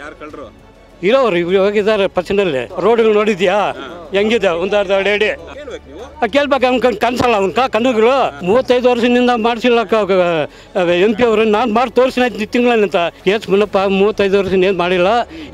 ಯಾರು ಕಳ್ರು? ಇರೋರು ಹೋಗಿದ್ದಾರೆ ಪರ್ಸನಲ್ಲಿ ರೋಡ್ಗಳು ನೋಡಿದ್ಯಾ? ಹೆಂಗಿದೆ? ಒಂದು ಅರ್ಧ ಅಡಿ ಅಡಿ. ಕೇಳ್ಬೇಕು ನೀವು? ಆ ಕೇಳ್ಬೇಕು. ಅವ್ನ ಕನ್ಸಲ್ಲ ಅವ್ನ ಕಣ್ಣುಗಳು. ಮೂವತ್ತೈದು ವರ್ಷದಿಂದ ಮಾಡಿಸಿಲ್ಲ ಎಂ ಪಿ ಅವರು. ನಾನು ಮಾಡಿ ತೋರಿಸಿನ ತಿಂಗಳಂತ ಎಸ್ ಮುನ್ನಪ್ಪ ಮೂವತ್ತೈದು ವರ್ಷದಿಂದ ಏನು ಮಾಡಿಲ್ಲ.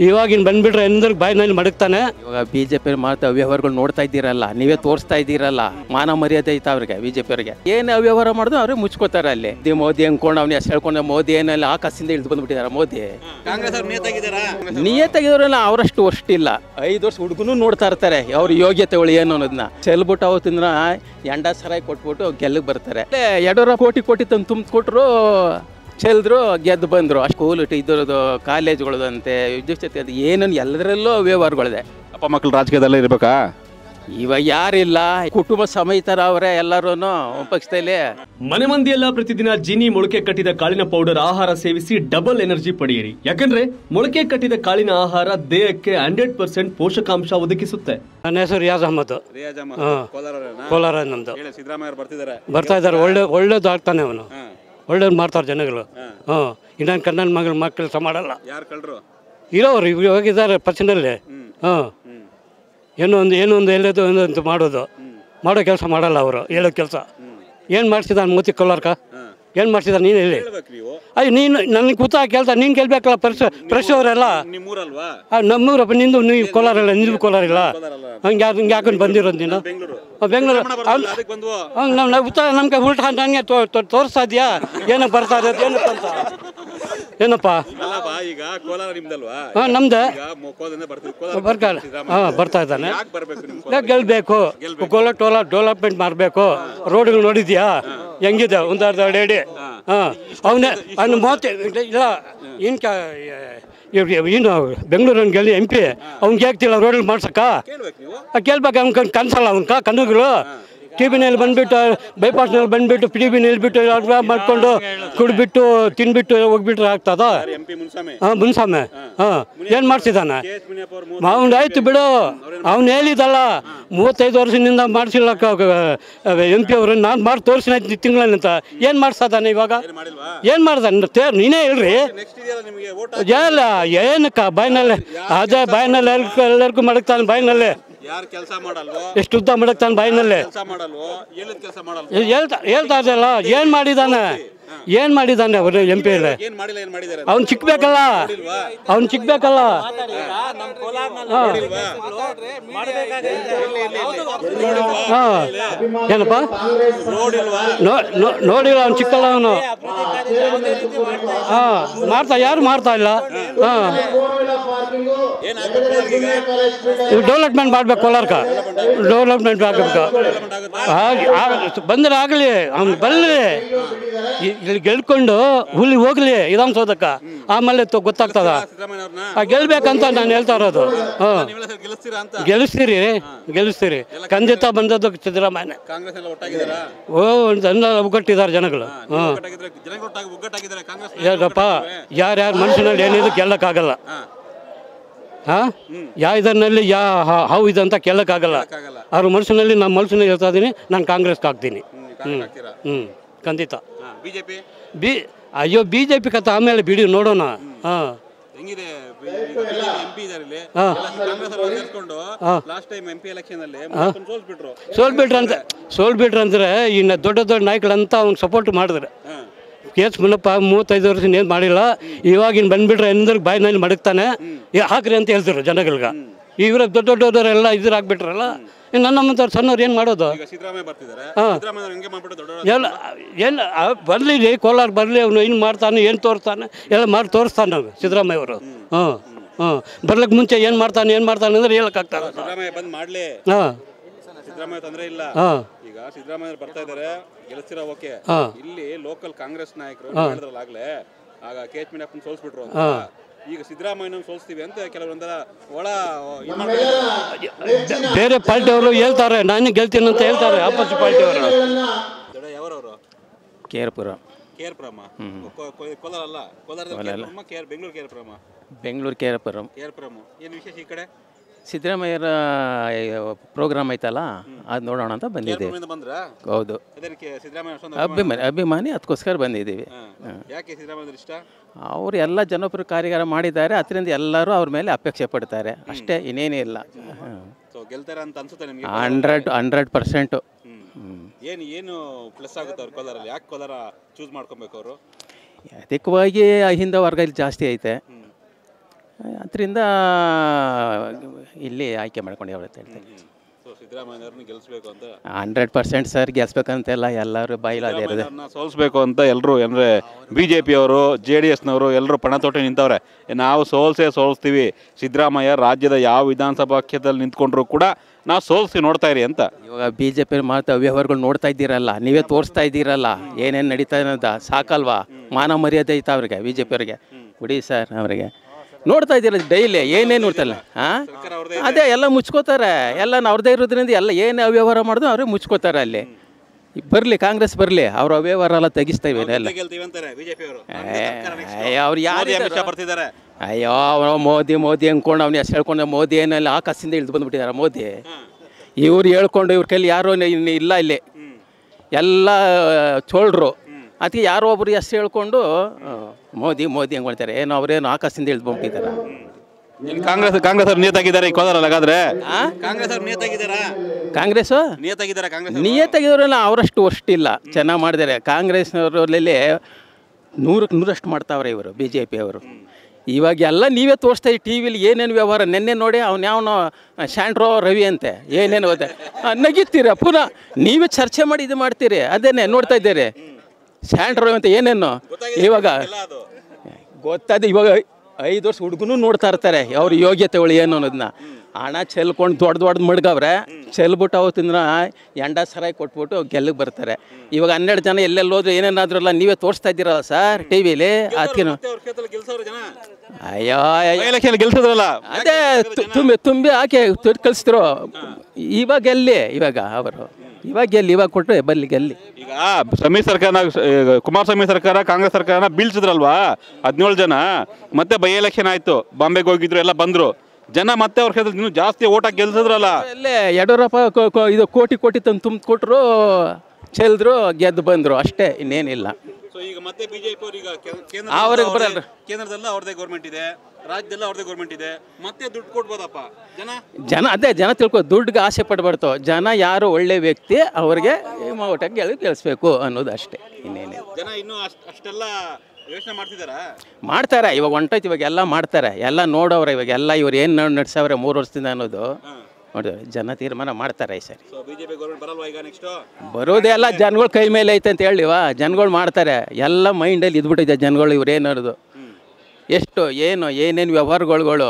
ಇವಾಗಿನ ಬಂದ್ಬಿಟ್ರೆ ಎಂದ್ರೆ ಬಾಯಿನಲ್ಲಿ ಮಡಗ್ತಾನೆ. ಇವಾಗ ಬಿ ಜೆ ಪಿ ಮಾಡ್ತಾ ಅವ್ಯವಹಾರಗಳು ನೋಡ್ತಾ ಇದ್ದೀರಲ್ಲ. ನೀವೇ ತೋರಿಸ್ತಾ ಇದ್ದೀರಲ್ಲ. ಮಾನ ಮರ್ಯಾದೆ ಐತೆ ಅವ್ರಿಗೆ ಬಿ ಜೆ ಪಿ ಅವ್ರಿಗೆ. ಏನು ಅವ್ಯವಹಾರ ಮಾಡಿದ್ರು ಅವ್ರಿಗೆ ಮುಚ್ಕೋತಾರೆ ಅಲ್ಲಿ. ದಿ ಮೋದಿ ಅನ್ಕೊಂಡು ಅವ್ನ ಹೆಸರು ಹೇಳ್ಕೊಂಡು ಮೋದಿ ಏನೆಲ್ಲ ಆಕಾಶದಿಂದ ಇಳಿದು ಬಂದ್ಬಿಟ್ಟಿದ್ದಾರೆ ಮೋದಿ. ಕಾಂಗ್ರೆಸ್ ಅವ್ರು ನೇತಾಗಿದ್ದಾರಾ ನಿಯತ್ತಾಗಿರೋರೆಲ್ಲ ಅವರಷ್ಟು ಅಷ್ಟಿಲ್ಲ. ಐದು ವರ್ಷ ಹುಡುಗನು ನೋಡ್ತಾ ಇರ್ತಾರೆ. ಅವ್ರ ಯೋಗ್ಯತೆಗಳು ಏನು ಅನ್ನೋದನ್ನ ಚೆಲ್ಬಿಟ್ಟು ಅವತ್ತಿನ ಎಂಡ ಸರಾಯಿ ಕೊಟ್ಬಿಟ್ಟು ಗೆಲ್ಲಕ್ಕೆ ಬರ್ತಾರೆ. ಎರಡೂವರೆ ಕೋಟಿ ಕೋಟಿ ತಂದು ತುಂಬ ಕೊಟ್ಟರು ಚೆಲ್ದ್ರು, ಗೆದ್ದು ಬಂದರು. ಆ ಸ್ಕೂಲ್ ಇದ್ರದ್ದು ಕಾಲೇಜ್ಗಳದಂತೆ ವಿದ್ಯುಚ್ಛತೆ ಅದು ಏನೇನು ಎಲ್ಲದರಲ್ಲೂ ವ್ಯವಹಾರಗಳಿದೆ. ಅಪ್ಪ ಮಕ್ಕಳು ರಾಜಕೀಯದಲ್ಲೇ ಇರ್ಬೇಕಾ? ಇವಾಗ ಯಾರಿಲ್ಲ ಕುಟುಂಬ ಸಮೇತರ ಅವರೇ ಎಲ್ಲರೂ ಪಕ್ಷದಲ್ಲಿ. ಮನೆ ಮಂದಿಯೆಲ್ಲ ಪ್ರತಿದಿನ ಜಿನಿ ಮೊಳಕೆ ಕಟ್ಟಿದ ಕಾಳಿನ ಪೌಡರ್ ಆಹಾರ ಸೇವಿಸಿ ಡಬಲ್ ಎನರ್ಜಿ ಪಡೆಯಿರಿ. ಯಾಕಂದ್ರೆ ಮೊಳಕೆ ಕಟ್ಟಿದ ಕಾಳಿನ ಆಹಾರ ದೇಹಕ್ಕೆ ಹಂಡ್ರೆಡ್ ಪರ್ಸೆಂಟ್ ಪೋಷಕಾಂಶ ಒದಗಿಸುತ್ತೆ. ನನ್ನ ಹೆಸರು ರಿಯಾಜ್ ಅಹಮದ್? ಕೋಲಾರ ನಮ್ದು. ಬರ್ತಾ ಇದ್ದಾರೆ. ಒಳ್ಳೆ ಒಳ್ಳೇದು ಆಗ್ತಾನೆ ಅವನು. ಒಳ್ಳೇದು ಮಾಡ್ತಾರೆ ಜನಗಳು. ಹ್ಞೂ ಇನ್ನೊಂದು ಕನ್ನಡ ಮಗಳು ಮಕ್ಕಳು ಸಹ ಮಾಡಲ್ಲ. ಯಾರು ಕಳ್ರು? ಇರೋರು ಇವಾಗಿದ್ದಾರೆ ಪರ್ಸನಲ್ಲಿ ಹಾಂ. ಏನೋ ಒಂದು ಏನೋ ಒಂದು ಎಲ್ಲದು ಒಂದು ಮಾಡೋದು. ಮಾಡೋ ಕೆಲಸ ಮಾಡಲ್ಲ ಅವರು ಹೇಳೋ ಕೆಲಸ. ಏನು ಮಾಡ್ಸಿದಾನೆ ಮೂತಿ ಕೊಲ್ಲಾರ್ಕ? ಏನು ಮಾಡಿಸಿದ ನೀನು ಹೇಳಿ. ಅಯ್ಯ ನೀನು ನನಗೆ ಕೂತ ಕೆಲಸ ನೀನು ಗೆಲ್ಬೇಕಲ್ಲ ಪ್ರೆಸ್ ಪ್ರೆಸ್ ಅವರೆಲ್ಲ ನಮ್ಮೂರ ನಮ್ಮೂರಪ್ಪ ನಿಂದು ನೀವು ಕೋಲಾರ ಇಲ್ಲ ನಿಂದು ಕೋಲಾರಲ್ಲ. ಹಂಗೆ ಯಾರು ಹಿಂಗೆ ಹಾಕೊಂಡು ಬಂದಿರೋದು ನೀನು? ಬೆಂಗಳೂರು. ಹಂಗೆ ನಮ್ಮ ಉತ್ತರ ನಮ್ಗೆ ಉಲ್ಟಾ ನನಗೆ ತೋರಿಸ್ತಾ ಇದೆಯಾ ಏನಕ್ಕೆ ಬರ್ತಾ ಇರೋದು ಏನಕ್ಕೆ ಅಂತ ಏನಪ್ಪ? ಈಗ ಕೋಲಾರ ನಿಮ್ದಲ್ವಾ? ಹಾಂ ನಮ್ದೆ. ಕೋಲಾರ ಬರ್ತಾನೆ ಹಾಂ ಬರ್ತಾ ಇದ್ದಾನೆ. ಗೆಲ್ಬೇಕು? ಕೋಲ ಟೋಲ ಡೆವಲಪ್ಮೆಂಟ್ ಮಾಡಬೇಕು. ರೋಡ್ಗಳು ನೋಡಿದ್ಯಾ? ಹೆಂಗಿದೆ? ಒಂದು ಅರ್ಧ ಅಡಿ ಹಾಂ. ಅವನೇ ಅವ್ನು ಮಾತು ಇಲ್ಲ ಇನ್ ಏನು ಬೆಂಗಳೂರಿನ ಗೆಲ್ಲಿ ಎಂ ಪಿ. ಅವ್ನಿಗೆ ಹೇಗ್ತಿಲ್ಲ ರೋಡಲ್ಲಿ ಮಾಡ್ಸಕ್ಕ? ಕೇಳ್ಬೇಕು ಅವ್ನ ಕನ್ಸಲ್ಲ ಅವ್ನ ಕಣ್ಣುಗಳು. ಟಿ ವಿನಲ್ಲಿ ಬಂದ್ಬಿಟ್ಟು ಬೈಪಾಸ್ನಲ್ಲಿ ಬಂದ್ಬಿಟ್ಟು ಟಿ ಬಿ ನಿಲ್ಬಿಟ್ಟು ಅಡ್ವ ಮಾಡ್ಕೊಂಡು ಕುಡ್ಬಿಟ್ಟು ತಿನ್ಬಿಟ್ಟು ಹೋಗ್ಬಿಟ್ರೆ ಆಗ್ತದ? ಹಾಂ ಮುನ್ಸಾಮೆ ಹಾಂ. ಏನು ಅವ್ನು ಆಯ್ತು ಬಿಡು. ಅವ್ನು ಹೇಳಿದಲ್ಲ ಮೂವತ್ತೈದು ವರ್ಷದಿಂದ ಮಾಡಿಸಿಲ್ಲ ಎಂ ಪಿ ಅವರು ನಾನು ಮಾಡಿ ತೋರಿಸಿನ ತಿಂಗಳಂತ ಏನು ಮಾಡ್ಸದಾನೆ ಇವಾಗ? ಏನು ಮಾಡ್ದಾನೆ? ನೀನೇ ಹೇಳ್ರಿ. ಏನಕ್ಕ ಬಾಯ್ನಲ್ಲೇ ಅದೇ ಬಾಯ್ನಲ್ಲಿ ಎಲ್ಲರಿಗೂ ಎಲ್ಲರಿಗೂ ಮಡಗ್ತಾನೆ ಬಾಯಿನಲ್ಲಿ. ಯಾರು ಕೆಲಸ ಮಾಡಲ್ವೋ? ಎಷ್ಟು ಉದ್ದ ಮಡಗ್ತಾನೆ ಬಾಯಿನಲ್ಲಿ. ಕೆಲಸ ಮಾಡಲ್ವೋ? ಹೇಳಿದ ಕೆಲಸ ಮಾಡಲ್ವೋ? ಹೇಳ್ತಾ ಹೇಳ್ತಾ ಇದೆಯಲ್ಲ ಏನು ಮಾಡಿದಾನೆ? ಏನು ಮಾಡಿದಾನೆ ಅವರು ಎಂ ಪಿ ಅಲ್ಲಿ? ಏನ್ ಮಾಡಿಲ್ಲ ಏನ್ ಮಾಡಿದ್ದಾರೆ ಅವ್ನು ಚಿಕ್ಬೇಕಲ್ಲ. ಅವ್ನು ಚಿಕ್ಬೇಕಲ್ಲ. ಹಾಂ. ಏನಪ್ಪ? ನೋಡಿಲ್ಲ ಅವ್ನು ಚಿಕ್ಕಲ್ಲ ಅವನು. ಹಾಂ ಮಾಡ್ತಾ ಯಾರು ಮಾಡ್ತಾ ಇಲ್ಲ? ಹಾಂ. ಡೆವಲಪ್ಮೆಂಟ್ ಮಾಡ್ಬೇಕು ಕೋಲಾರ್ಕ. ಡೆವಲಪ್ಮೆಂಟ್ ಆಗಬೇಕು ಬಂದ್ರೆ ಆಗಲಿ ಅವ್ನು ಬರಲಿ ಇಲ್ಲಿ ಗೆಲ್ಕೊಂಡು ಹುಲಿ ಹೋಗ್ಲಿ ವಿಧಾನಸೌಧಕ್ಕ. ಆಮೇಲೆ ತ- ಗೊತ್ತಾಗ್ತದ. ಗೆಲ್ಬೇಕಂತ ನಾನು ಹೇಳ್ತಾ ಇರೋದು. ಹಾಂ. ಗೆಲ್ಸ್ತೀರಿ ಗೆಲ್ಲಿಸ್ತೀರಿ ಗೆಲ್ಲಿಸ್ತೀರಿ ಖಂಡಿತ ಬಂದದ್ದು ಸಿದ್ದರಾಮಯ್ಯ. ಓ ಒಂದು ಎಲ್ಲ ಒಗ್ಗಟ್ಟಿದ್ದಾರೆ ಜನಗಳು. ಹಾಂ ಒಟ್ಟಾಗಿದ್ರೆ ಜನಗಳು ಒಗ್ಗಟ್ಟಾಗಿದ್ದಾರೆ ಕಾಂಗ್ರೆಸ್ ಯಾರಪ್ಪ ಯಾರ್ಯಾರ ಮನುಷ್ಯನಲ್ಲಿ ಏನಿದೆ ಗೆಲ್ಲಕ್ಕಾಗಲ್ಲ ಹಾಂ? ಯಾ ಇದರಲ್ಲಿ ಯಾ ಹೌ ಹಾವು ಇದೆ ಅಂತ ಕೇಳಕ್ಕಾಗಲ್ಲ. ಆಗಲ್ಲ ಅವ್ರ ಮನಸ್ಸಿನಲ್ಲಿ ನಮ್ಮ ಮನಸ್ಸಿನಲ್ಲಿ ಹೇಳ್ತಾ ಇದ್ದೀನಿ ನಾನು ಕಾಂಗ್ರೆಸ್ಗೆ ಹಾಕ್ತೀನಿ ಹ್ಞೂ ಖಂಡಿತ. ಬಿಜೆಪಿ? ಬಿ ಅಯ್ಯೋ ಬಿ ಜೆ ಪಿ ಕಥ ಆಮೇಲೆ ಬಿಡಿ ನೋಡೋಣ. ಹಾಂ. ಸೋಲ್ಬಿಟ್ರಂತ ಸೋಲ್ಬಿಟ್ರಂದ್ರೆ ಇನ್ನು ದೊಡ್ಡ ದೊಡ್ಡ ನಾಯಕಗಳಂತ ಅವ್ನ ಸಪೋರ್ಟ್ ಮಾಡಿದ್ರೆ. ಎಸ್ ಮುನ್ನಪ್ಪ ಮೂವತ್ತೈದು ವರ್ಷ ಏನು ಮಾಡಿಲ್ಲ. ಇವಾಗಿನ ಬಂದ್ಬಿಟ್ರೆ ಎಂದ್ರೆ ಬಾಯಿನಲ್ಲಿ ಮಡಗ್ತಾನೆ. ಏ, ಹಾಕ್ರಿ ಅಂತ ಹೇಳ್ತಿರು ಜನಗಳ್ಗೆ. ಇವರ ದೊಡ್ಡ ದೊಡ್ಡವರೆಲ್ಲ ಇದ್ರಾಗ್ಬಿಟ್ರಲ್ಲ ಇನ್ನು ನನ್ನ ನಮ್ಮಂಥವ್ರು ಸಣ್ಣವ್ರು ಏನು ಮಾಡೋದು? ಅವ್ರು ಎಲ್ಲ ಎಲ್ಲ ಬರಲಿ ರೀ ಕೋಲಾರ ಬರಲಿ ಅವನು ಏನು ಮಾಡ್ತಾನೆ ಏನು ತೋರಿಸ್ತಾನೆ ಎಲ್ಲ ಮಾಡಿ ತೋರಿಸ್ತಾನೆ ನಾನು ಸಿದ್ದರಾಮಯ್ಯ ಅವರು ಹಾಂ ಹಾಂ ಬರ್ಲಿಕ್ಕೆ ಮುಂಚೆ ಏನು ಮಾಡ್ತಾನೆ ಏನು ಮಾಡ್ತಾನೆ ಅಂದ್ರೆ ಮಾಡ್ಲಿ. ಹಾಂ. ಸಿದ್ದರಾಮಯ್ಯ ತೊಂದ್ರೆ ಇಲ್ಲ. ಹಾಂ. ಈಗ ಸಿದ್ದರಾಮಯ್ಯ ಬರ್ತಾ ಇದಾರೆ ಗೆಲ್ಸಿರ ಓಕೆ. ಇಲ್ಲಿ ಲೋಕಲ್ ಕಾಂಗ್ರೆಸ್ ನಾಯಕರು ಹೇಳಿದ್ರಲ್ಲ ಆಗ್ಲೇ ಆಗ ಕೆ ಎಚ್ ಮಿನಪ್ಪನ್ ಸೋಲ್ಸ್ಬಿಟ್ರು ಅಂತ. ಈಗ ಸಿದ್ದರಾಮಯ್ಯನ ಸೋಲ್ಸ್ತೀವಿ ಅಂತ ಕೆಲವೊಂದರ ಒಳ. ಬೇರೆ ಪಾರ್ಟಿಯವರು ಹೇಳ್ತಾರೆ ನಾನು ಗೆಲ್ತೀನಿ ಅಂತ ಹೇಳ್ತಾರೆ ಆಪೋಸಿಟ್ ಪಾರ್ಟಿಯವರು. ದೊಡ್ಡ ಯಾವರವರು? ಕೇರ್ಪುರ. ಕೆ ಆರ್ ಪ್ರಮ ಕೋಲಾರ ಅಲ್ಲ ಕೋಲಾರದ K R ಪ್ರಮ K Bengaluru K R ಪ್ರಮ Bengaluru ಕೇರಪುರ. ಕೆ ಆರ್ ಪ್ರಮ ಏನು ವಿಶೇಷ ಈ ಕಡೆ? ಸಿದ್ದರಾಮಯ್ಯರ ಪ್ರೋಗ್ರಾಮ್ ಐತಲ್ಲ? ಅದು ನೋಡೋಣ ಅಂತ ಬಂದಿದ್ದೀವಿ. ಹೌದು. ಅಭಿಮಾನಿ ಅಭಿಮಾನಿ ಅದಕ್ಕೋಸ್ಕರ ಬಂದಿದ್ದೀವಿ. ಅವರು ಎಲ್ಲ ಜನಪರ ಕಾರ್ಯಗಾರ ಮಾಡಿದ್ದಾರೆ. ಅದರಿಂದ ಎಲ್ಲರೂ ಅವ್ರ ಮೇಲೆ ಅಪೇಕ್ಷೆ ಪಡ್ತಾರೆ. ಅಷ್ಟೇ ಇನ್ನೇನೇ ಇಲ್ಲ. ಸೊ ಗೆಲ್ತಾರ ಅಂತ ಅನ್ಸುತ್ತೆ ನಿಮಗೆ? Hundred hundred percent. ಏನು ಏನು ಪ್ಲಸ್ ಆಗುತ್ತೆ ಅವ್ರ ಕೋಲಾರಲ್ಲಿ? ಯಾಕೆ ಕೋಲಾರ ಚೂಸ್ ಮಾಡ್ಕೊಬೇಕು ಅವರು? ಅಧಿಕವಾಗಿ ಹಿಂದೆ ವರ್ಗ ಇಲ್ಲಿ ಜಾಸ್ತಿ ಐತೆ. ಅದರಿಂದ ಇಲ್ಲಿ ಆಯ್ಕೆ ಮಾಡ್ಕೊಂಡು ಅಂತ ಹೇಳ್ತೀನಿ ಹಂಡ್ರೆಡ್ ಪರ್ಸೆಂಟ್ ಸರ್ ಗೆಲ್ಸ್ಬೇಕಂತೆಲ್ಲ ಎಲ್ಲರೂ ಬಾಯಿಲ್ ಅದೇ ಇರೋದು. ಸೋಲಿಸ್ಬೇಕು ಅಂತ ಎಲ್ಲರೂ ಅಂದರೆ ಬಿ ಜೆ ಪಿಯವರು ಜೆ ಡಿ ಎಸ್ನವರು ಎಲ್ಲರೂ ಪಣ ಪಣತೋಟಿ ನಿಂತವ್ರೆ. ನಾವು ಸೋಲ್ಸೇ ಸೋಲಿಸ್ತೀವಿ. ಸಿದ್ದರಾಮಯ್ಯ ರಾಜ್ಯದ ಯಾವ ವಿಧಾನಸಭಾ ಕ್ಷೇತ್ರದಲ್ಲಿ ನಿಂತ್ಕೊಂಡ್ರು ಕೂಡ ನಾವು ಸೋಲ್ಸಿ ನೋಡ್ತಾ ಇರಿ ಅಂತ. ಇವಾಗ ಬಿ ಜೆ ಪಿ ಮಾತು ಅವ್ಯವಹಾರಗಳು ನೋಡ್ತಾ ಇದ್ದೀರಲ್ಲ ನೀವೇ ತೋರಿಸ್ತಾ ಇದ್ದೀರಲ್ಲ ಏನೇನು ನಡೀತಾ ಅನ್ನೋದ ಸಾಕಲ್ವಾ? ಮಾನ ಮರ್ಯಾದೆ ಐತೆ ಅವ್ರಿಗೆ ಬಿ ಜೆ ಪಿ ಅವ್ರಿಗೆ ಬಿಡಿ ಸರ್ ಅವರಿಗೆ. ನೋಡ್ತಾ ಇದ್ದೀರ ಡೈಲಿ ಏನೇನು ನೋಡ್ತಲ್ಲ ಹಾಂ ಅದೇ ಎಲ್ಲ ಮುಚ್ಕೋತಾರೆ. ಎಲ್ಲ ಅವ್ರದೇ ಇರೋದ್ರಿಂದ ಎಲ್ಲ ಏನು ಅವ್ಯವಹಾರ ಮಾಡಿದ್ರು ಅವ್ರಿಗೆ ಮುಚ್ಕೋತಾರೆ ಅಲ್ಲಿ. ಬರಲಿ ಕಾಂಗ್ರೆಸ್ ಬರಲಿ. ಅವ್ರ ಅವ್ಯವಹಾರ ಎಲ್ಲ ತೆಗಿಸ್ತಾ ಇವೆ ಎಲ್ಲ. ಅವರು. ಯಾರು ಅಯ್ಯೋ ಮೋದಿ ಮೋದಿ ಅಂದ್ಕೊಂಡು ಅವ್ನು ಹೆಸರು ಹೇಳ್ಕೊಂಡು ಮೋದಿ ಏನೆಲ್ಲ ಆಕಾಶದಿಂದ ಇಳಿದು ಬಂದ್ಬಿಟ್ಟಿದ್ದಾರೆ ಮೋದಿ. ಇವ್ರು ಹೇಳ್ಕೊಂಡು ಇವ್ರ ಕೈಲಿ ಯಾರೋ ಇಲ್ಲ ಇಲ್ಲಿ. ಎಲ್ಲ ಚೋಳ್ರು. ಅದಕ್ಕೆ ಯಾರೋ ಒಬ್ರು ಹೆಸರು ಹೇಳ್ಕೊಂಡು ಮೋದಿ ಮೋದಿ ಮೋದಿ ಮಾಡ್ತಾರೆ. ಏನು ಅವ್ರೇನು ಆಕಾಶದಿಂದ ಇಳಿದು ಇಲ್ಲಿ ಕಾಂಗ್ರೆಸ್ ಕಾಂಗ್ರೆಸ್ ಅವ್ರು ನಿಯತಾಗಿದ್ದಾರೆ ಈ ಕೋಲಾರಲ್ಲಿ ಹಾಗಾದ್ರೆ? ಕಾಂಗ್ರೆಸ್ ಅವ್ರು ನಿಯತಾಗಿದ್ದಾರಾ ಕಾಂಗ್ರೆಸ್ ನಿಯತಾಗಿದ್ದಾರೆ ಕಾಂಗ್ರೆಸ್ ನಿಯತಾಗಿದ್ದವರೆಲ್ಲ ಅವರಷ್ಟು ಅಷ್ಟಿಲ್ಲ ಚೆನ್ನಾಗಿ ಮಾಡಿದ್ದಾರೆ. ಕಾಂಗ್ರೆಸ್ನವರಲ್ಲಿ ನೂರಕ್ಕೆ ನೂರಷ್ಟು ಮಾಡ್ತಾವ್ರೆ ಇವರು ಬಿ ಜೆ ಪಿ ಅವರು. ಇವಾಗ ಎಲ್ಲ ನೀವೇ ತೋರಿಸ್ತಾ ಟಿ ವಿಲಿ ಏನೇನು ವ್ಯವಹಾರ ನಿನ್ನೆ ನೋಡಿ ಅವ್ನು ಯಾವನೋ ಶ್ಯಾಂಡ್ರೋ ರವಿ ಅಂತೆ ಏನೇನು ಓದೆ ನಗಿತ್ತೀರ? ಪುನಃ ನೀವೇ ಚರ್ಚೆ ಮಾಡಿ ಇದು ಮಾಡ್ತೀರಿ ಅದೇನೆ ನೋಡ್ತಾ ಇದ್ದೀರಿ. ಶಾಂಡ್ರೋ ಅಂತ ಏನೇನು? ಇವಾಗ ಗೊತ್ತಾದ ಇವಾಗ ಐದು ವರ್ಷ ಹುಡುಗನೂ ನೋಡ್ತಾ ಇರ್ತಾರೆ ಅವ್ರ ಯೋಗ್ಯತೆಗಳು ಏನು ಅನ್ನೋದನ್ನ ಹಣ ಚೆಲ್ಕೊಂಡು ದೊಡ್ಡ ದೊಡ್ಡ ಮಡ್ಗವ್ರೆ ಚೆಲ್ಬಿಟ್ಟು ಅವತ್ತಿಂದ ಎಂಡ ಸರಾಯಿ ಕೊಟ್ಬಿಟ್ಟು ಗೆಲ್ಲಿಗೆ ಬರ್ತಾರೆ. ಇವಾಗ ಹನ್ನೆರಡು ಜನ ಎಲ್ಲೆಲ್ಲಿ ಹೋದ್ರೆ ಏನೇನಾದ್ರಲ್ಲ ನೀವೇ ತೋರಿಸ್ತಾ ಇದ್ದೀರಲ್ಲ ಸರ್ ಟಿ ವಿಲಿ ಅದಕ್ಕೇನು ಅಯ್ಯೋ ಗೆಲ್ಸಿದ್ರಲ್ಲ? ಅದೇ ತುಂಬಿ ತುಂಬಿ ಹಾಕಿ ತೊಟ್ಟು ಕಳಿಸಿದ್ರು. ಇವಾಗ ಎಲ್ಲಿ? ಇವಾಗ ಅವರು. ಇವಾಗ ಎಲ್ಲಿ? ಇವಾಗ ಕೊಟ್ಟರೆ ಬಲ್ಲಿ ಗೆಲ್ಲಿ ಈಗ ಸಮ್ಮಿಶ್ರ ಸರ್ಕಾರ ಕುಮಾರಸ್ವಾಮಿ ಸರ್ಕಾರ ಕಾಂಗ್ರೆಸ್ ಸರ್ಕಾರನ ಬೀಳ್ಸಿದ್ರಲ್ವಾ? ಹದಿನೇಳು ಜನ. ಮತ್ತೆ ಬೈ ಎಲೆಕ್ಷನ್ ಆಯ್ತು. ಬಾಂಬೆಗೆ ಹೋಗಿದ್ರು ಎಲ್ಲ ಬಂದ್ರು. ಜನ ಮತ್ತೆ ಅವ್ರ ಕ್ಷೇತ್ರದಲ್ಲಿ ನೀವು ಜಾಸ್ತಿ ಓಟ ಗೆಲ್ಸಿದ್ರಲ್ಲ. ಅಲ್ಲೇ ಯಡಿಯೂರಪ್ಪ ಕೊ- ಕೊ- ಇದು ಕೋಟಿ ಕೋಟಿ ತಂದು ತುಂಬ ಕೊಟ್ಟರು ಚೆಲ್ದ್ರು ಗೆದ್ದು ಬಂದರು. ಅಷ್ಟೇ ಇನ್ನೇನಿಲ್ಲ. ಸೊ ಈಗ ಮತ್ತೆ ಬಿಜೆಪಿ ಈಗ ಅವ್ರಿಗೆ ಬರಲ್ಲ. ಕೇಂದ್ರದಲ್ಲ ಅವ್ರದೇ ಗೌರ್ಮೆಂಟ್ ಇದೆ ರಾಜ್ಯದಲ್ಲ ಅವ್ರದೇ ಗೌರ್ಮೆಂಟ್ ಇದೆ. ಮತ್ತೆ ದುಡ್ಡು ಕೊಡ್ಬೋದಪ್ಪ? ಜನ? ಜನ ಅದೇ ಜನ ತಿಳ್ಕೊ ದುಡ್ಡು ಆಸೆ ಪಡಬಾರ್ದು. ಜನ ಯಾರು ಒಳ್ಳೆ ವ್ಯಕ್ತಿ ಅವ್ರಿಗೆ ಓಟಾಗಿ ಗೆಲ್ ಗೆಲ್ಲಿಸ್ಬೇಕು ಅನ್ನೋದು ಅಷ್ಟೇ ಇನ್ನೇನು ಜನ ಇನ್ನೂ ಅಷ್ಟ್ ಅಷ್ಟೆಲ್ಲ ಯೋಚನೆ ಮಾಡ್ತಿದಾರಾ ಮಾಡ್ತಾರೆ ಇವಾಗ ಹೊಂಟೈತಿ ಇವಾಗ ಎಲ್ಲ ಮಾಡ್ತಾರೆ. ಎಲ್ಲ ನೋಡೋರೆ ಇವಾಗ ಎಲ್ಲ ಇವ್ರು ಏನು ನಡೆಸವ್ರೆ ಮೂರು ವರ್ಷದಿಂದ ಅನ್ನೋದು. ನೋಡಿದ್ರೆ ಜನ ತೀರ್ಮಾನ ಮಾಡ್ತಾರೆ ಈ ಸರಿ. ಬಿಜೆಪಿ ಗೌರ್ಮೆಂಟ್ ಬರಲ್ವಾ ಈಗ ನೆಕ್ಸ್ಟ್ ಬರೋದೇ ಎಲ್ಲ ಜನಗಳ ಕೈ ಮೇಲೆ ಐತೆ ಅಂತ ಹೇಳಿವಾ ಜನಗಳು ಮಾಡ್ತಾರೆ. ಎಲ್ಲ ಮೈಂಡಲ್ಲಿ ಇದ್ಬಿಟ್ಟಿದೆ ಜನಗಳು ಇವ್ರು ಅನ್ನೋದು ಎಷ್ಟು ಏನು ಏನೇನು ವ್ಯವಹಾರಗಳು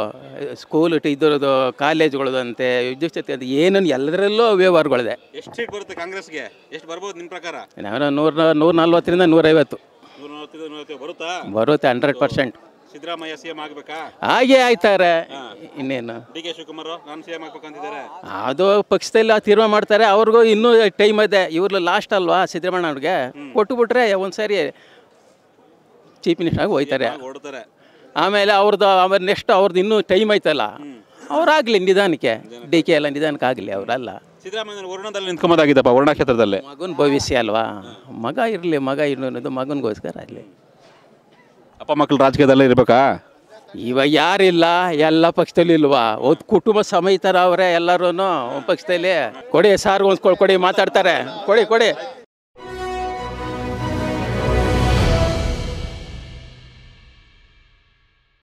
ಸ್ಕೂಲ್ ಇದ್ರದ್ದು ಕಾಲೇಜ್ಗಳದಂತೆ ವಿದ್ಯುತ್ ಅಂತ ಏನೇನು ಎಲ್ಲದರಲ್ಲೂ ವ್ಯವಹಾರಗಳಿದೆ. ಎಷ್ಟು ಸೀಟ್ ಬರುತ್ತೆ ಕಾಂಗ್ರೆಸ್ಗೆ? ಎಷ್ಟು ಬರ್ಬೋದು ನಿಮ್ಮ ಪ್ರಕಾರ? ನೂರ ನೂರ ನಲ್ವತ್ತರಿಂದ ನೂರೈವತ್ತು. ಬರುತ್ತಾ? ಬರುತ್ತೆ ಹಂಡ್ರೆಡ್ ಪರ್ಸೆಂಟ್ ಸಿದ್ದರಾಮಯ್ಯ ಸಿಎಂ ಹಾಗೆ ಆಯ್ತಾರೆ. ಇನ್ನೇನು? ಡಿ ಕೆ ಶಿವಕುಮಾರ್ ನಾನು ಸಿಎಂ ಆಗ್ಬೇಕಂತಿದ್ದಾರೆ ಅದು ಪಕ್ಷದಲ್ಲಿ ತೀರ್ಮಾನ ಮಾಡ್ತಾರೆ. ಅವ್ರಿಗೂ ಇನ್ನೂ ಟೈಮ್ ಇದೆ. ಇವ್ರಲ್ಲಿ ಲಾಸ್ಟ್ ಅಲ್ವಾ ಸಿದ್ದರಾಮಯ್ಯ ಅವ್ರಿಗೆ? ಕೊಟ್ಟುಬಿಟ್ರೆ ಒಂದು ಸಾರಿ ಚೀಫ್ ಮಿನಿಸ್ಟರ್ ಆಗಿ ಹೋಯ್ತಾರೆ ಆಮೇಲೆ ಅವ್ರದ್ದು ಆಮೇಲೆ ನೆಕ್ಸ್ಟ್ ಅವ್ರದ್ದು ಇನ್ನೂ ಟೈಮ್ ಐತಲ್ಲ ಅವ್ರಾಗಲಿ ನಿಧಾನಕ್ಕೆ. ಡಿ ಕೆ ಎಲ್ಲ ನಿಧಾನಕ್ಕೆ ಆಗಲಿ ಅವರಲ್ಲ. ಸಿದ್ದರಾಮಯ್ಯ ವರ್ಣದಲ್ಲಿ ನಿಂತ್ಕೊಂಬೋದಾಗಿದ್ದಪ್ಪ ವರ್ಣ ಕ್ಷೇತ್ರದಲ್ಲಿ. ಮಗನ ಭವಿಷ್ಯ ಅಲ್ವಾ? ಮಗ ಇರಲಿ ಮಗ ಇನ್ನೊಂದು ಮಗನಿಗೋಸ್ಕರ ಆಗಲಿ. ಅಪ್ಪ ಮಕ್ಕಳು ರಾಜಕೀಯದಲ್ಲೇ ಇರ್ಬೇಕಾ? ಇವಾಗ ಯಾರಿಲ್ಲ, ಎಲ್ಲ ಪಕ್ಷದಲ್ಲಿ ಇಲ್ವಾ? ಒಂದು ಕುಟುಂಬ ಸಮೇತರ ಅವರೇ ಎಲ್ಲರೂ ಪಕ್ಷದಲ್ಲಿ. ಕೊಡಿ ಸಾರ್ ಒಂದು ಕೊಡಿ ಮಾತಾಡ್ತಾರೆ. ಕೊಡಿ ಕೊಡಿ.